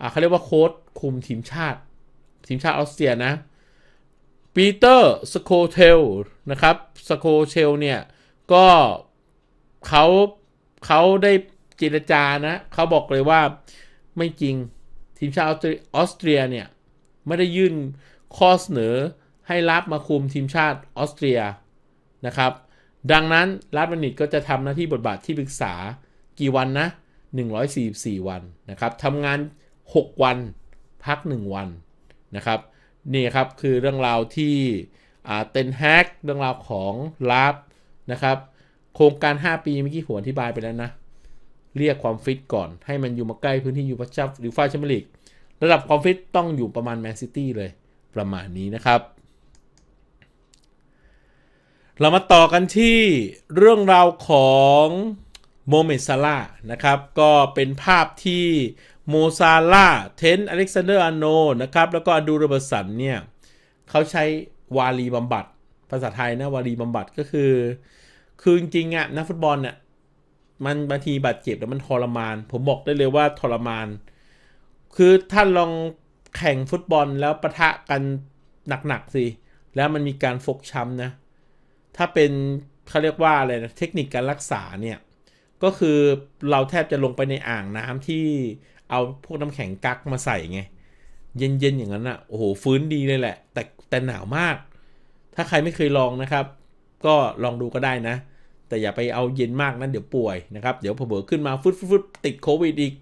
อ่าเขาเรียกว่าโค้ชคุมทีมชาติ ทีมชาติออสเตรียนะปีเตอร์ชอตเทลนะครับชอตเทลเนี่ยก็เขาเขาได้ เจรจานะเขาบอกเลยว่าไม่จริงทีมชาติออสเตรียเนี่ย ไม่ได้ยื่นข้อเสนอให้รับมาคุมทีมชาติออสเตรียนะครับ ดังนั้นรัฐบัณฑิตก็จะทำหน้าที่บทบาทที่ปรึกษากี่วันนะ 144 วันนะครับทำงาน 6 วันพัก 1 วันนะครับนี่ครับคือเรื่องราวที่เต็นแฮกเรื่องราวของลาบนะครับ โครงการ 5 ปีเมื่อกี้ผมอธิบายไปแล้วนะ เรียกความฟิตก่อน ให้มันอยู่มาใกล้พื้นที่ยูพัชหรือฟ้าแชมเปี้ยนลีกระดับความฟิตต้องอยู่ประมาณแมนซิตี้เลยประมาณนี้นะครับ เรามาต่อกันที่เรื่องราวของโมฮาเหม็ดซาลาห์นะครับ ก็เป็นภาพที่โมซาลาห์เทรนต์อเล็กซานเดอร์อาร์โนลด์นะครับ แล้วก็แอนดรูว์โรเบิร์ตสันเนี่ยเขาใช้วารีบำบัด ภาษาไทยนะวารีบำบัดก็คือ คือจริงๆอะนักฟุตบอลเนี่ย มันบางทีบาดเจ็บแล้วมันทรมาน ผมบอกได้เลยว่าทรมาน คือท่านลองแข่งฟุตบอลแล้วปะทะกันหนักๆสิ แล้วมันมีการฟกช้ำนะ ถ้าเป็นเขาเรียกว่าอะไรนะเทคนิคการรักษาเนี่ย ก็คือเราแทบจะลงไปในอ่างน้ำที่เอาพวกน้ำแข็งกักมาใส่ไง เย็นๆอย่างนั้นอะ่ะโอ้โหฟื้นดีเลยแหละ แต่แต่หนาวมาก ถ้าใครไม่เคยลองนะครับ ก็ลองดูก็ได้นะ แต่อย่าไปเอาเย็นมากนั้นเดี๋ยวป่วยนะครับ เดี๋ยวพอเบิขึ้นมาฟึดฟึดติดโควิดอีก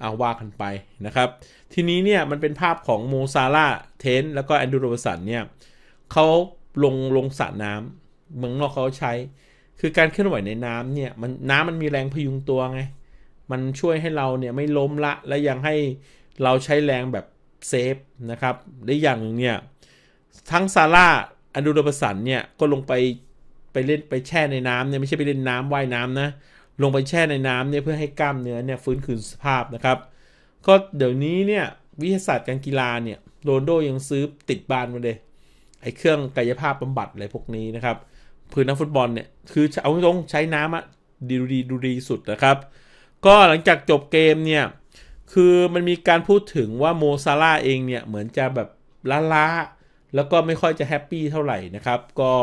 เอาว่ากันไปนะครับ ทีนี้เนี่ยมันเป็นภาพของโมซาร่าเทนแล้วก็แอนดูโรบสันเนี่ยเขาลงลงสระน้ำเมืองนอกเขาใช้ คือการเคลื่อนไหวในน้ำเนี่ยมันน้ำมันมีแรงพยุงตัวไง มันช่วยให้เราเนี่ยไม่ล้มละและยังให้เราใช้แรงแบบเซฟนะครับได้อย่างหนึ่งเนี่ยทั้งซาร่าอันดูโรบสันเนี่ยก็ลงไป ไปเล่นไปแช่ในน้ำเนี่ยไม่ใช่ไปเล่นน้ำว่ายน้ำนะ ลงไปแช่ในน้ำเนี่ยเพื่อให้กล้ามเนื้อเนี่ยฟื้นคืนสภาพนะครับ ก็เดี๋ยวนี้เนี่ยวิทยาศาสตร์การกีฬาเนี่ยโรนโดยังซื้อติดบ้านมาเลยไอ้เครื่องกายภาพบำบัดอะไรพวกนี้นะครับพื้นนักฟุตบอลเนี่ยคือเอาตรงใช้น้ำอะดีดูดีดูดีสุดนะครับ ก็หลังจากจบเกมเนี่ยคือมันมีการพูดถึงว่าโมซาลาห์เองเนี่ยเหมือนจะแบบล้าๆแล้วก็ไม่ค่อยจะ happy เท่าไหร่นะครับ ก็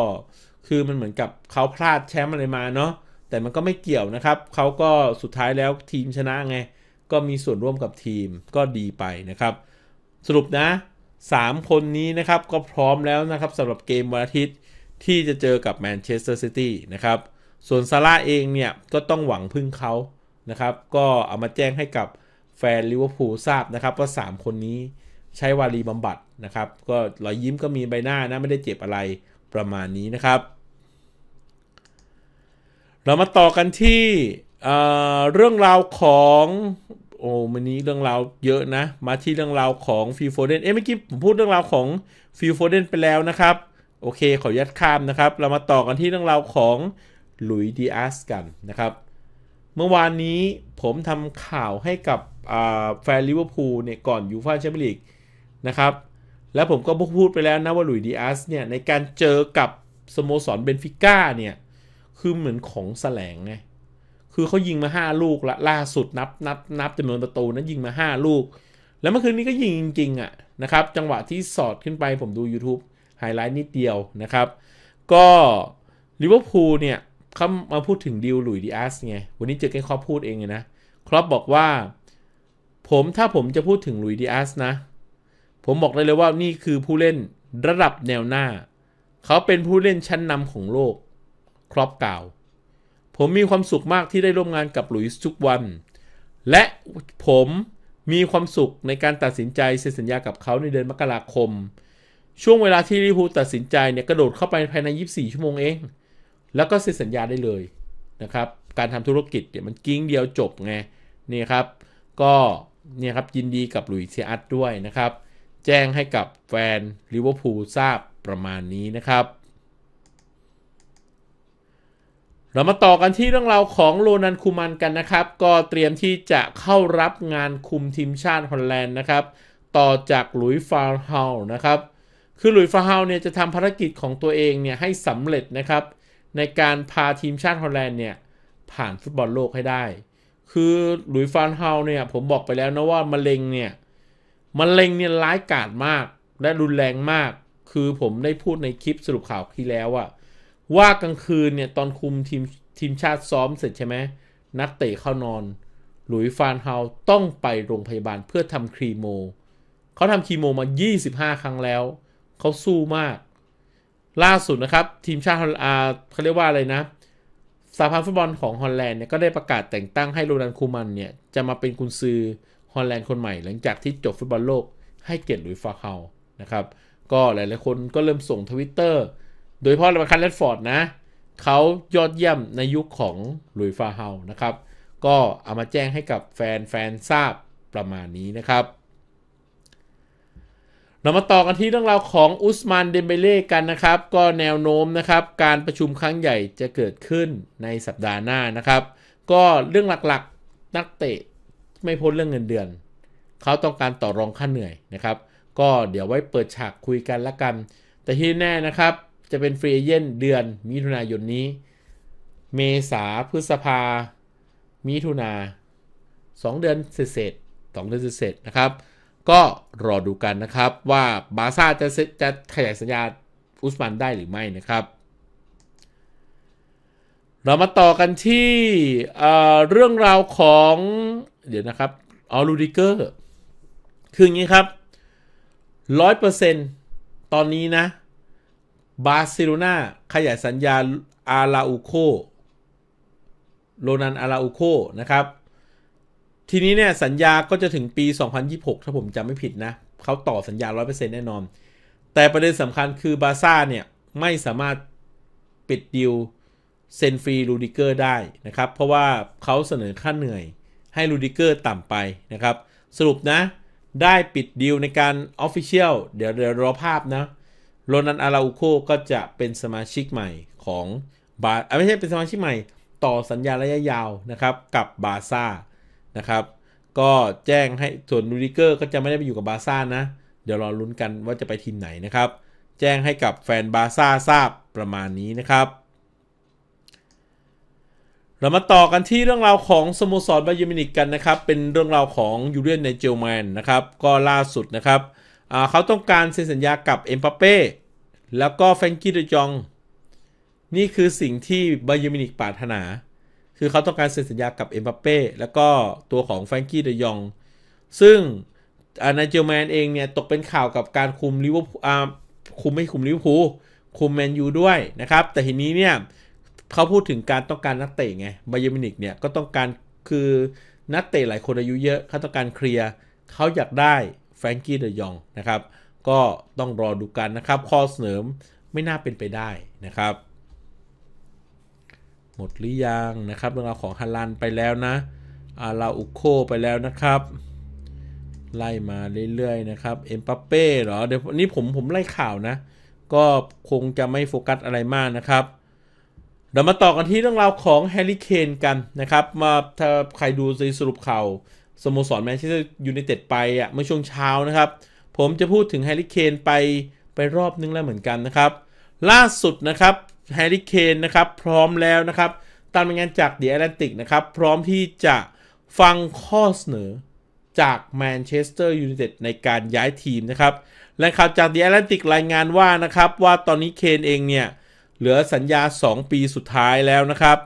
คือมันเหมือนกับเขาพลาดแชมป์อะไรมาเนาะแต่มันก็ไม่เกี่ยวนะครับ เขาก็สุดท้ายแล้วทีมชนะไง ก็มีส่วนร่วมกับทีมก็ดีไปนะครับ สรุปนะ 3 คนนี้นะครับก็พร้อมแล้วนะครับสำหรับเกมวันอาทิตย์ที่จะเจอกับแมนเชสเตอร์ซิตี้นะครับ ส่วนซาลาห์เองเนี่ย ก็ต้องหวังพึ่งเขานะครับ ก็เอามาแจ้งให้กับแฟนลิเวอร์พูลทราบนะครับ ว่า 3 คนนี้ใช้วารีบำบัดนะครับ ก็รอยยิ้มก็มีใบหน้านะ ไม่ได้เจ็บอะไรประมาณนี้นะครับ เรามาต่อกันที่เรื่องราวของโอ้มันนี้เรื่องราวเยอะนะ มาที่เรื่องราวของฟิลโฟเดนเอ้เมื่อกี้ผมพูดเรื่องราวของฟิลโฟเดนไปแล้วนะครับ โอเคขออนุญาตข้ามนะครับ เรามาต่อกันที่เรื่องราวของหลุยส์ดิอาซกันนะครับ เมื่อวานนี้ผมทำข่าวให้กับแฟนลิเวอร์พูลเนี่ยก่อนยูฟ่าแชมเปี้ยนลีกนะครับแล้วผมก็พูดไปแล้วนะว่าหลุยส์ดิอาซเนี่ยในการเจอกับสโมสรเบนฟิก้าเนี่ย คือเหมือนของแสลงไงคือเขายิงมา5ลูกละล่าสุดนับนับนับจำนวนประตูนะยิงมา5ลูก แล้วเมื่อคืนนี้ก็ยิงจริงๆอะนะครับ จังหวะที่สอดขึ้นไปผมดู YouTube ไฮไลท์นิดเดียวนะครับ ก็ลิเวอร์พูลเนี่ยเขามาพูดถึงดิวหลุยส์ดิอาซไง วันนี้เจอร์เกนคล็อปป์พูดเองเลยนะ คล็อปป์บอกว่า ผมถ้าผมจะพูดถึงหลุยส์ดิอาซนะ ผมบอกได้เลยว่านี่คือผู้เล่นระดับแนวหน้า เขาเป็นผู้เล่นชั้นนำของโลก คล็อปป์กล่าว ผมมีความสุขมากที่ได้ร่วมงานกับหลุยส์ทุกวัน และผมมีความสุขในการตัดสินใจเซ็นสัญญากับเขาในเดือนมกราคม ช่วงเวลาที่ลิเวอร์พูลตัดสินใจเนี่ยกระโดดเข้าไปภายใน 24 ชั่วโมงเอง แล้วก็เซ็นสัญญาได้เลยนะครับ การทำธุรกิจเนี่ยมันกริ๊งเดียวจบไงนี่ครับ ก็เนี่ยครับยินดีกับหลุยส์เซียอัตด้วยนะครับ แจ้งให้กับแฟนลิเวอร์พูลทราบประมาณนี้นะครับ เรามาต่อกันที่เรื่องราวของโรนัลด์คูมันกันนะครับ ก็เตรียมที่จะเข้ารับงานคุมทีมชาติฮอลแลนด์นะครับ ต่อจากหลุยส์ฟานฮาลนะครับ คือหลุยส์ฟานฮาลเนี่ยจะทำภารกิจของตัวเองเนี่ยให้สำเร็จนะครับ ในการพาทีมชาติฮอลแลนด์เนี่ยผ่านฟุตบอลโลกให้ได้ คือหลุยส์ฟานฮาลเนี่ยผมบอกไปแล้วนะว่ามะเร็งเนี่ยมะเร็งเนี่ยร้ายกาจมาก และรุนแรงมาก คือผมได้พูดในคลิปสรุปข่าวที่แล้วอะ ว่ากลางคืนเนี่ยตอนคุมทีมทีมชาติซ้อมเสร็จใช่ไหมนักเตะเข้านอน หลุยส์ฟานฮาลต้องไปโรงพยาบาลเพื่อทำคีโม เขาทำคีโมมา 25 ครั้งแล้ว เขาสู้มาก ล่าสุดนะครับ ทีมชาติอาเขาเรียกว่าอะไรนะสหพันธ์ฟุตบอลของฮอลแลนด์เนี่ยก็ได้ประกาศแต่งตั้งให้โรนัลด์คูมันเนี่ยจะมาเป็นกุนซือฮอลแลนด์คนใหม่ หลังจากที่จบฟุตบอลโลกให้เกียรติหลุยส์ฟานฮาลนะครับ ก็หลายๆคนก็เริ่มส่งทวิตเตอร์ โดยเฉพาะมาร์คัสแรชฟอร์ดนะเขายอดเยี่ยมในยุคของลุยฟาเฮานะครับ ก็เอามาแจ้งให้กับแฟนแฟนทราบประมาณนี้นะครับ เรามาต่อกันที่เรื่องราวของอุสมานเดมเบเล่กันนะครับ ก็แนวโน้มนะครับ การประชุมครั้งใหญ่จะเกิดขึ้นในสัปดาห์หน้านะครับ ก็เรื่องหลักๆนักเตะไม่พ้นเรื่องเงินเดือน เขาต้องการต่อรองค่าเหนื่อยนะครับ ก็เดี๋ยวไว้เปิดฉากคุยกันละกัน แต่ที่แน่นะครับ จะเป็น free agent เดือนมิถุนายนนี้ เมษาพฤษภา มิถุนา2เดือนเศษๆ2เดือนเศษๆนะครับ ก็รอดูกันนะครับว่าบาซ่าจะจะขยายสัญญาอุสมันได้หรือไม่นะครับ เรามาต่อกันที่เรื่องราวของเดี๋ยวนะครับอ๋อรูดิเกอร์คืออย่างนี้ครับร้อยเปอร์เซ็นต์ตอนนี้นะ บาร์เซโลนาขยายสัญญาอาเราโฮโรนัลด์อาเราโฮนะครับ ทีนี้เนี่ยสัญญาก็จะถึงปี 2026 ถ้าผมจำไม่ผิดนะเขาต่อสัญญา 100%แน่นอน แต่ประเด็นสำคัญคือบาซ่าเนี่ยไม่สามารถปิดดีลเซ็นฟรีรูดิเกอร์ได้นะครับ เพราะว่าเขาเสนอค่าเหนื่อยให้รูดิเกอร์ต่ำไปนะครับ สรุปนะ ได้ปิดดีลในการ official เดี๋ยวเดี๋ยวรอภาพนะ โรนัลด์อาเราโฮก็จะเป็นสมาชิกใหม่ของบาไม่ใช่เป็นสมาชิกใหม่ต่อสัญญาระยะยาวนะครับกับบาซ่านะครับก็แจ้งให้ส่วนรูดิเกอร์ก็จะไม่ได้ไปอยู่กับบาซ่านะ เดี๋ยวรอลุ้นกันว่าจะไปทีมไหนนะครับ แจ้งให้กับแฟนบาซ่าทราบประมาณนี้นะครับ เรามาต่อกันที่เรื่องราวของสโมสรบาเยิร์นมิวนิกกันนะครับ เป็นเรื่องราวของยูเลียนนาเกลส์มันน์นะครับ ก็ล่าสุดนะครับ เขาต้องการเซ็นสัญญากับเอ็มปาเป้แล้วก็แฟรงกี้เดจอง นี่คือสิ่งที่บาเยิร์นมิวนิกปรารถนา คือเขาต้องการเซ็นสัญญากับเอ็มปาเป้แล้วก็ตัวของแฟรงกี้เดจอง ซึ่งนาเกลส์มันน์เองเนี่ย ตกเป็นข่าวกับการคุมลิเวอร์พูลคุมไม่คุมลิเวอร์พูลคุมแมนยูด้วยนะครับ แต่ทีนี้เนี่ยเขาพูดถึงการต้องการนักเตะไงบาเยิร์นมิวนิกเนี่ยก็ต้องการคือนักเตะหลายคนอายุเยอะเขาต้องการเคลียร์เขาอยากได้ แฟรงกี้เดยองนะครับ ก็ต้องรอดูกันนะครับ ข้อเสนอไม่น่าเป็นไปได้นะครับ หมดหรือยังนะครับเรื่องราวของฮาลันด์ไปแล้วนะอาเราโฮไปแล้วนะครับ ไล่มาเรื่อยๆนะครับเอ็มปัปเป้เหรอเดี๋ยวนี้ผมผมไล่ข่าวนะ ก็คงจะไม่โฟกัสอะไรมากนะครับเดี๋ยวมาต่อกันที่เรื่องราวของแฮร์รี่เคนกันนะครับ มาถ้าใครดูสรุปข่าว สโมสรแมนเชสเตอร์ยูไนเต็ดไปอะเมื่อช่วงเช้านะครับ ผมจะพูดถึงแฮร์รี่เคนไปไปรอบนึงแล้วเหมือนกันนะครับ ล่าสุดนะครับแฮร์รี่เคนนะครับพร้อมแล้วนะครับ ตามรายงานจาก The Athletic นะครับพร้อมที่จะฟังข้อเสนอจากแมนเชสเตอร์ยูไนเต็ดในการย้ายทีมนะครับและข่าวจาก The Athletic รายงานว่านะครับว่าตอนนี้เคนเองเนี่ยเหลือสัญญา 2 ปีสุดท้ายแล้วนะครับ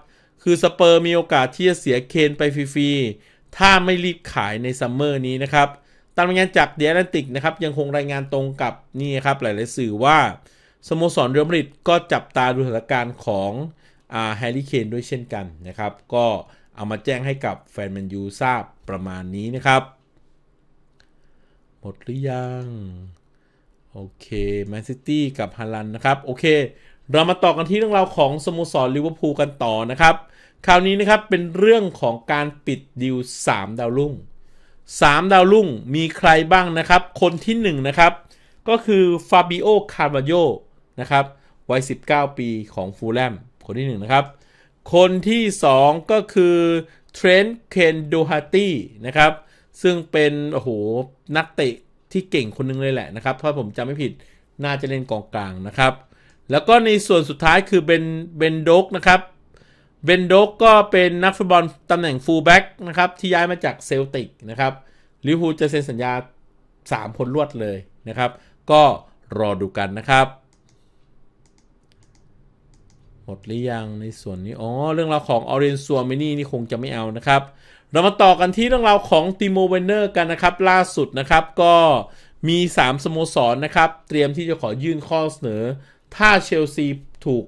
คือสเปอร์มีโอกาสที่จะเสียเคนไปฟรีๆ ถ้าไม่รีบขายในซัมเมอร์นี้นะครับตามรายงานจาก The Athletic นะครับยังคงรายงานตรงกับนี่ครับหลาย ๆ สื่อว่าสโมสรเรอัลมาดริดก็จับตาดูสถานการณ์ของแฮร์รี่เคนด้วยเช่นกันนะครับ ก็เอามาแจ้งให้กับแฟนแมนยูทราบประมาณนี้นะครับ หมดหรือยัง โอเคแมนซิตี้กับฮาลันด์นะครับ โอเค เรามาต่อกันที่เรื่องราวของสโมสรลิเวอร์พูลกันต่อนะครับ คราวนี้นะครับเป็นเรื่องของการปิดดีล3ดาวรุ่ง 3 ดาวรุ่งมีใครบ้างนะครับ คนที่1นะครับก็คือฟาบิโอ คาร์วัลโญ่นะครับวัย 19 ปีของฟูแล่มคนที่1นะครับ คนที่ 2 ก็คือเทรนต์ โคนโดเฮอร์ตี้นะครับ ซึ่งเป็นโอ้โหนักเตะที่เก่งคนนึงเลยแหละนะครับ ถ้าผมจำไม่ผิดน่าจะเล่นกองกลางนะครับ แล้วก็ในส่วนสุดท้ายคือเบนเบนโดกนะครับ เบนโดกก็เป็นนักฟุตบอลตำแหน่งฟูลแบ็กนะครับที่ย้ายมาจากเซลติกนะครับลิเวอร์พูลจะเซ็นสัญญา 3 คนรวดเลยนะครับ ก็รอดูกันนะครับ หมดหรือยังในส่วนนี้ อ๋อ เรื่องราวของโอเรเลียงชูอาเมนี่นี่คงจะไม่เอานะครับ เรามาต่อกันที่เรื่องราวของติโมแวร์เนอร์กันนะครับ ล่าสุดนะครับก็มี 3 สโมสรนะครับ เตรียมที่จะขอยื่นข้อเสนอ ถ้าเชลซีถูก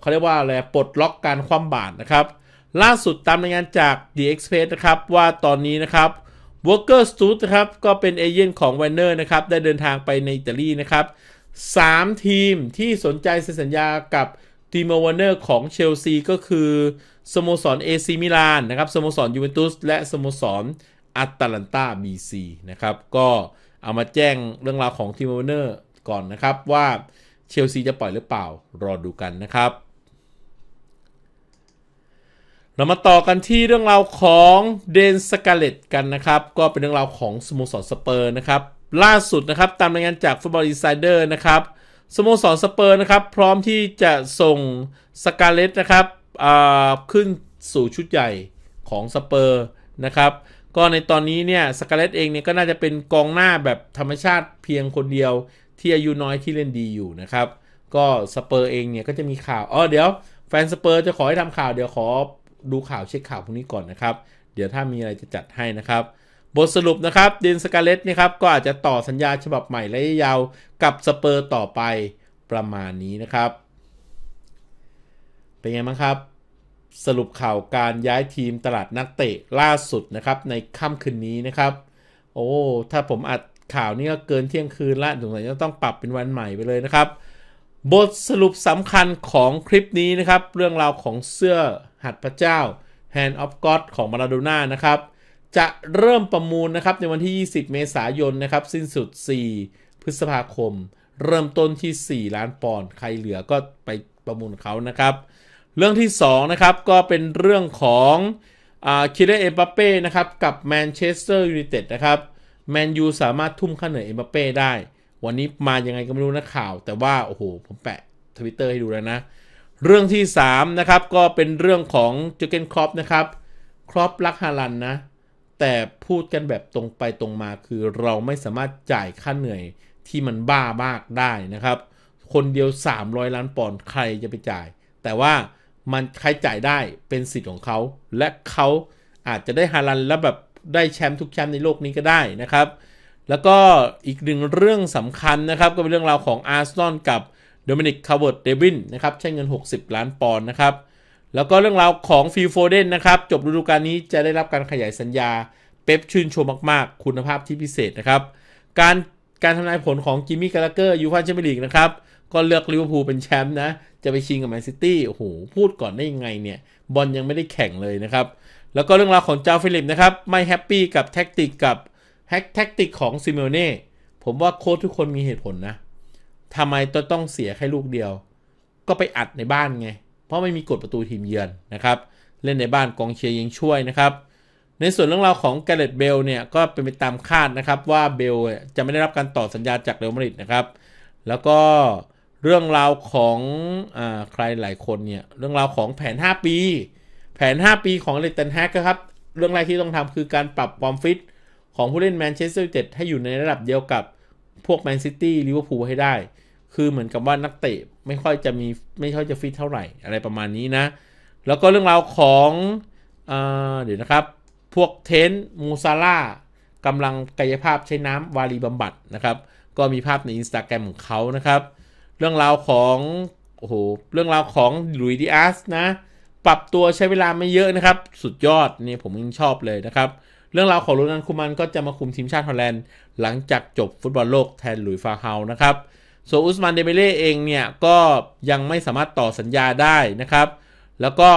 เขาเรียกว่าอะไรปลดล็อกการคว่ำบาตรนะครับ ล่าสุดตามรายงานจาก The Express นะครับ ว่าตอนนี้นะครับ Volker s t u d นะครับ ก็เป็นเอเจนต์ของ w a r n e r นะครับ ได้เดินทางไปในอิตาลีนะครับ 3 ทีมที่สนใจเซ็นสัญญากับทิโมแวร์เนอร์ของเชลซีก็คือสโมสรเอซิมิลานนะครับสโมสรยูเวนตุสและสโมสรอตาลันตาบีซีนะครับ ก็เอามาแจ้งเรื่องราวของทิโมแวร์เนอร์ก่อนนะครับว่า เชลซีจะปล่อยหรือเปล่า รอดูกันนะครับ เรามาต่อกันที่เรื่องราวของเดนสการ์เล็ตต์กันนะครับ ก็เป็นเรื่องราวของสโมสรสเปอร์นะครับ ล่าสุดนะครับ ตามรายงานจาก Football Insider นะครับสโมสรสเปอร์นะครับ พร้อมที่จะส่งสการ์เล็ตต์นะครับขึ้นสู่ชุดใหญ่ของสเปอร์นะครับ ก็ในตอนนี้เนี่ยสการ์เล็ตต์เองเนี่ยก็น่าจะเป็นกองหน้าแบบธรรมชาติเพียงคนเดียว ที่อายุน้อยที่เล่นดีอยู่นะครับ ก็สเปอร์เองเนี่ยก็จะมีข่าวอ๋อเดี๋ยวแฟนสเปอร์จะขอให้ทำข่าวเดี๋ยวขอดูข่าวเช็คข่าวพวกนี้ก่อนนะครับ เดี๋ยวถ้ามีอะไรจะจัดให้นะครับ บทสรุปนะครับเดนสการ์เล็ตต์นะครับก็อาจจะต่อสัญญาฉบับใหม่ระยะยาวกับสเปอร์ต่อไปประมาณนี้นะครับ เป็นไงบ้างครับสรุปข่าวการย้ายทีมตลาดนักเตะล่าสุดนะครับในค่ำคืนนี้นะครับ โอ้ ถ้าผมอัด ข่าวนี้ก็เกินเที่ยงคืนละสงสัยจะต้องปรับเป็นวันใหม่ไปเลยนะครับ บทสรุปสำคัญของคลิปนี้นะครับ เรื่องราวของเสื้อหัดพระเจ้า Hand of God ของมาราโดน่านะครับ จะเริ่มประมูลนะครับในวันที่ 20 เมษายนนะครับ สิ้นสุด 4 พฤษภาคม เริ่มต้นที่ 4 ล้านปอนด์ใครเหลือก็ไปประมูลเขานะครับ เรื่องที่ 2 นะครับก็เป็นเรื่องของคีเลียนเอ็มบัปเป้นะครับกับแมนเชสเตอร์ยูไนเต็ดนะครับ แมนยูสามารถทุ่มค่าเหนื่อยเอ็มบัปเป้ได้ วันนี้มายังไงก็ไม่รู้นะข่าว แต่ว่าโอ้โหผมแปะทวิตเตอร์ให้ดูแล้วนะ เรื่องที่ 3 นะครับ ก็เป็นเรื่องของเจอร์เกนคล็อปป์นะครับคล็อปป์รักฮาลันด์นะ แต่พูดกันแบบตรงไปตรงมาคือเราไม่สามารถจ่ายค่าเหนื่อยที่มันบ้ามากได้นะครับ คนเดียว 300 ล้านปอนด์ใครจะไปจ่าย แต่ว่ามันใครจ่ายได้เป็นสิทธิ์ของเขา และเขาอาจจะได้ฮาลันด์แล้วแบบ ได้แชมป์ทุกแชมป์ในโลกนี้ก็ได้นะครับ แล้วก็อีกหนึ่งเรื่องสำคัญนะครับ ก็เป็นเรื่องราวของอาร์เซนอลกับโดมินิกคัลเวิร์ตเลวินนะครับใช้เงิน 60 ล้านปอนด์นะครับ แล้วก็เรื่องราวของฟิลโฟเดนนะครับ จบฤดูกาลนี้จะได้รับการขยายสัญญา เป๊ปชื่นชมมากๆ คุณภาพที่พิเศษนะครับ การการทำนายผลของเจมี่คาร์ราเกอร์ยูฟ่าแชมเปี้ยนลีกนะครับก็เลือกลิเวอร์พูลเป็นแชมป์นะ จะไปชิงกับแมนซิตี้ โอ้โห พูดก่อนได้ยังไงเนี่ย บอลยังไม่ได้แข่งเลยนะครับ แล้วก็เรื่องราวของชูเอาเฟลิกซ์นะครับ ไม่ happy กับแท็กติกกับแฮกแท็กติกของซิเมโอเน่ผมว่าโค้ชทุกคนมีเหตุผลนะทำไมต้องเสียแค่ลูกเดียว ก็ไปอัดในบ้านไง เพราะไม่มีกฎประตูทีมเยือนนะครับ เล่นในบ้านกองเชียร์ยังช่วยนะครับ ในส่วนเรื่องราวของแกเรตเบลเนี่ยก็เป็นไปตามคาดนะครับว่าเบลจะไม่ได้รับการต่อสัญญาจากเรอัลมาดริดนะครับ แล้วก็เรื่องราวของอใครหลายคนเนี่ยเรื่องราวของแผน 5 ปี แผน 5 ปีของเอริกเทนฮากครับ เรื่องแรกที่ต้องทำคือการปรับความฟิต ของผู้เล่นแมนเชสเตอร์ยูไนเต็ดให้อยู่ในระดับเดียวกับพวกแมนซิตี้ลิเวอร์พูลให้ได้ คือเหมือนกับว่านักเตะไม่ค่อยจะมีไม่ค่อยจะฟิตเท่าไหร่อะไรประมาณนี้นะ แล้วก็เรื่องราวของเอเดี๋ยวนะครับ พวกเทนมูซาร่ากำลังกายภาพใช้น้ำวารีบำบัดนะครับ ก็มีภาพในอินสตาแกรมของเขานะครับ เรื่องราวของโอ้โหเรื่องราวของลุยดิอาสนะ ปรับตัวใช้เวลาไม่เยอะนะครับ สุดยอดนี่ผมยังชอบเลยนะครับ เรื่องราวของโรนันคูมันก็จะมาคุมทีมชาติฮอลแลนด์ หลังจากจบฟุตบอลโลกแทนหลุยฟาเฮานะครับส่วนอุสมานเดเบเล่เองเนี่ยก็ยังไม่สามารถต่อสัญญาได้นะครับ แล้วก็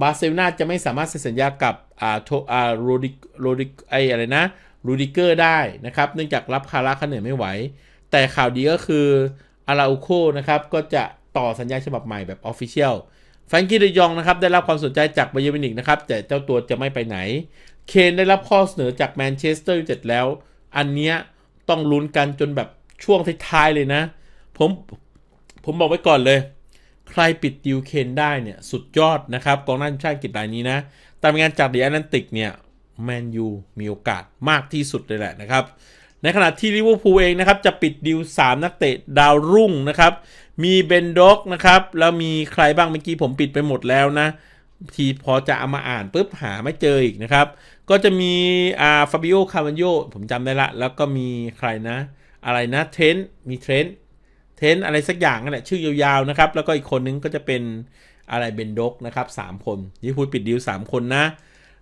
บาร์เซโลนาจะไม่สามารถเซ็นสัญญากับอ่าโทอ่ารูดิรูดิไออะไรนะรูดิเกอร์ได้นะครับ เนื่องจากรับภาระค่าเหนื่อยไม่ไหว แต่ข่าวดีก็คืออาราอูโฆนะครับก็จะต่อสัญญาฉบับใหม่แบบ official แฟรงกี้เดยองนะครับได้รับความสนใจจากบาเยิร์นมิวนิกนะครับแต่เจ้าตัวจะไม่ไปไหน เคนได้รับข้อเสนอจากแมนเชสเตอร์ยูไนเต็ดแล้ว อันเนี้ยต้องลุ้นกันจนแบบช่วงท้ายๆเลยนะ ผมผมบอกไว้ก่อนเลย ใครปิดดีลเคนได้เนี่ยสุดยอดนะครับกองหน้าทีมชาติอังกฤษรายนี้นะตามรายงานจาก The Athletic เนี่ยแมนยูมีโอกาสมากที่สุดเลยแหละนะครับในขณะที่ลิเวอร์พูลเองนะครับจะปิดดีล 3 นักเตะดาวรุ่งนะครับ มีเบนโด๊กนะครับ แล้วมีใครบ้างเมื่อกี้ผมปิดไปหมดแล้วนะ ทีนี้พอจะเอามาอ่านปุ๊บหาไม่เจออีกนะครับ ก็จะมีอ่าฟาบิโอคาร์วัลโญ่ผมจำได้ละ แล้วก็มีใครนะ อะไรนะเทนมีเทรนเทนอะไรสักอย่างนั่นแหละชื่อยาวๆนะครับ แล้วก็อีกคนนึงก็จะเป็นอะไรเบนโด๊กนะครับสามคนลิเวอร์พูลปิดดีล3 คนนะ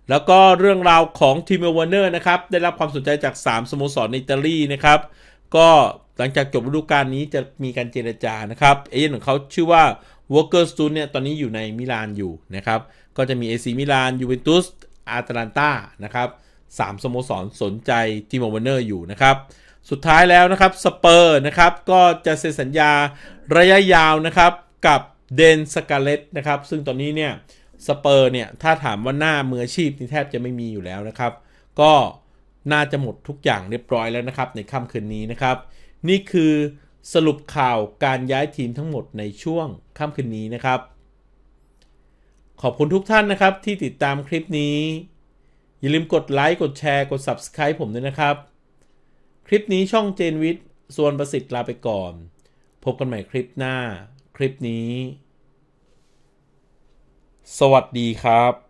แล้วก็เรื่องราวของทิโมแวร์เนอร์นะครับ ได้รับความสนใจจาก 3 สโมสรในอิตาลีนะครับ ก็หลังจากจบฤดูกาลนี้จะมีการเจรจานะครับเอเจนต์ของเขาชื่อว่า w o r k e r s t u n เนี่ยตอนนี้อยู่ในมิลานอยู่นะครับ ก็จะมี AC มิลานยูเวนตุสอตาลันตานะครับสามสโมสรสนใจทิโมแวร์เนอร์อยู่นะครับ สุดท้ายแล้วนะครับสเปอร์นะครับก็จะเซ็นสัญญาระยะยาวนะครับกับเดนสการ์เล็ตต์นะครับ ซึ่งตอนนี้เนี่ยสเปอร์เนี่ยถ้าถามว่าหน้ามืออาชีพนี่แทบจะไม่มีอยู่แล้วนะครับ ก็ น่าจะหมดทุกอย่างเรียบร้อยแล้วนะครับ ในค่ำคืนนี้นะครับ นี่คือสรุปข่าวการย้ายทีมทั้งหมดในช่วงค่ำคืนนี้นะครับ ขอบคุณทุกท่านนะครับที่ติดตามคลิปนี้ อย่าลืมกดไลค์กดแชร์กด Subscribe ผมด้วยนะครับ คลิปนี้ช่องเจนวิทย์ส่วนประสิทธิ์ลาไปก่อน พบกันใหม่คลิปหน้า คลิปนี้ สวัสดีครับ